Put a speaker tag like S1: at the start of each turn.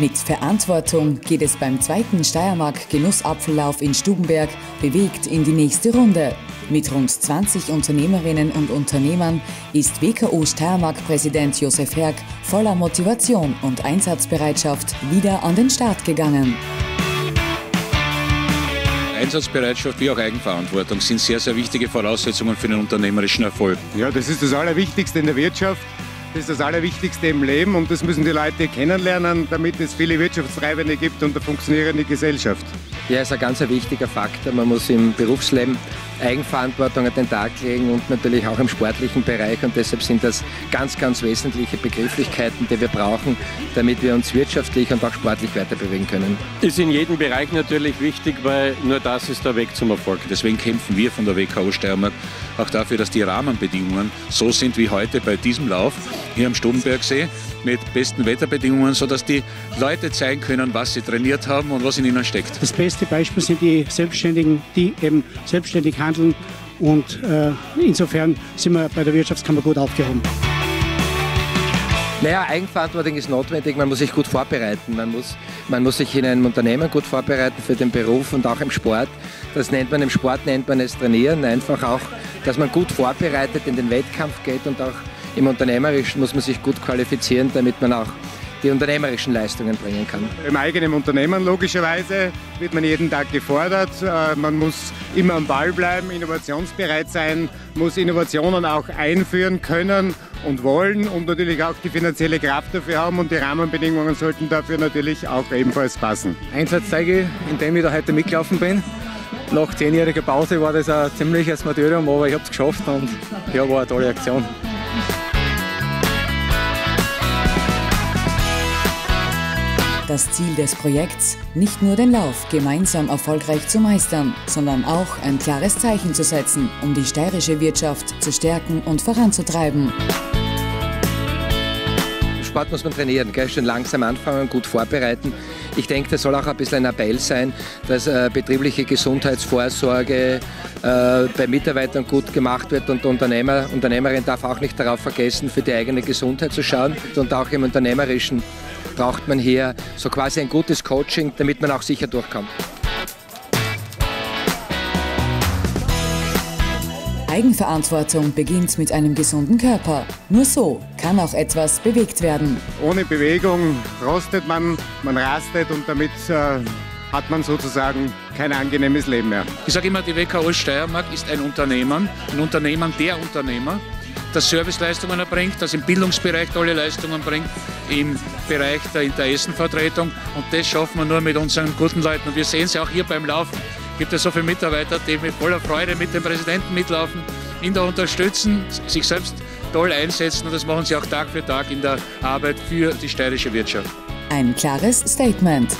S1: Mit Verantwortung geht es beim zweiten Steiermark Genussapfellauf in Stubenberg bewegt in die nächste Runde. Mit rund 20 Unternehmerinnen und Unternehmern ist WKO Steiermark-Präsident Josef Herg voller Motivation und Einsatzbereitschaft wieder an den Start gegangen.
S2: Einsatzbereitschaft wie auch Eigenverantwortung sind sehr, sehr wichtige Voraussetzungen für den unternehmerischen Erfolg.
S3: Ja, das ist das Allerwichtigste in der Wirtschaft. Das ist das Allerwichtigste im Leben und das müssen die Leute kennenlernen, damit es viele Wirtschaftstreibende gibt und eine funktionierende Gesellschaft.
S4: Ja, ist ein ganz wichtiger Faktor. Man muss im Berufsleben Eigenverantwortung an den Tag legen und natürlich auch im sportlichen Bereich. Und deshalb sind das ganz, ganz wesentliche Begrifflichkeiten, die wir brauchen, damit wir uns wirtschaftlich und auch sportlich weiterbewegen können.
S5: Ist in jedem Bereich natürlich wichtig, weil nur das ist der Weg zum Erfolg.
S2: Deswegen kämpfen wir von der WKO Steiermark auch dafür, dass die Rahmenbedingungen so sind wie heute bei diesem Lauf hier am Stubenbergsee mit besten Wetterbedingungen, sodass die Leute zeigen können, was sie trainiert haben und was in ihnen steckt.
S6: Das beste Beispiel sind die Selbstständigen, die eben selbstständig handeln und äh, insofern sind wir bei der Wirtschaftskammer gut aufgehoben.
S4: Naja, Eigenverantwortung ist notwendig, man muss sich gut vorbereiten. Man muss, man muss sich in einem Unternehmen gut vorbereiten für den Beruf und auch im Sport. Das nennt man im Sport, nennt man es Trainieren. Einfach auch, dass man gut vorbereitet in den Wettkampf geht und auch im Unternehmerischen muss man sich gut qualifizieren, damit man auch die unternehmerischen Leistungen bringen kann.
S3: Im eigenen Unternehmen logischerweise wird man jeden Tag gefordert. Äh, man muss immer am Ball bleiben, innovationsbereit sein, muss Innovationen auch einführen können und wollen und natürlich auch die finanzielle Kraft dafür haben und die Rahmenbedingungen sollten dafür natürlich auch ebenfalls passen.
S7: Einsatz zeige ich, indem ich da heute mitgelaufen bin. Nach zehnjähriger Pause war das ein ziemliches Martyrium, aber ich habe es geschafft und ja, war eine tolle Aktion.
S1: Das Ziel des Projekts, nicht nur den Lauf gemeinsam erfolgreich zu meistern, sondern auch ein klares Zeichen zu setzen, um die steirische Wirtschaft zu stärken und voranzutreiben.
S4: Sport muss man trainieren, gell? schon langsam anfangen gut vorbereiten. Ich denke, das soll auch ein bisschen ein Appell sein, dass äh, betriebliche Gesundheitsvorsorge äh, bei Mitarbeitern gut gemacht wird und Unternehmer, Unternehmerin darf auch nicht darauf vergessen, für die eigene Gesundheit zu schauen und auch im Unternehmerischen braucht man hier so quasi ein gutes Coaching, damit man auch sicher durchkommt.
S1: Eigenverantwortung beginnt mit einem gesunden Körper. Nur so kann auch etwas bewegt werden.
S3: Ohne Bewegung rostet man, man rastet und damit äh, hat man sozusagen kein angenehmes Leben mehr.
S2: Ich sage immer, die WKO Steiermark ist ein Unternehmen, ein Unternehmen der Unternehmer das Serviceleistungen erbringt, das im Bildungsbereich tolle Leistungen bringt, im Bereich der Interessenvertretung. Und das schaffen wir nur mit unseren guten Leuten. Und wir sehen es auch hier beim Laufen. Es gibt ja so viele Mitarbeiter, die mit voller Freude mit dem Präsidenten mitlaufen, ihn da unterstützen, sich selbst toll einsetzen. Und das machen sie auch Tag für Tag in der Arbeit für die steirische Wirtschaft.
S1: Ein klares Statement.